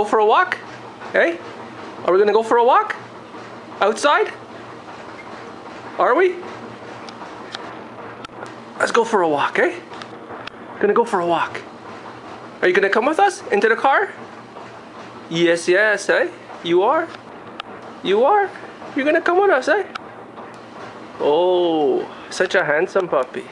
Go for a walk? Hey? Are we gonna go for a walk? Outside? Are we? Let's go for a walk, eh? Gonna go for a walk. Are you gonna come with us into the car? Yes, yes, eh? You are? You are? You're gonna come with us, eh? Oh, such a handsome puppy.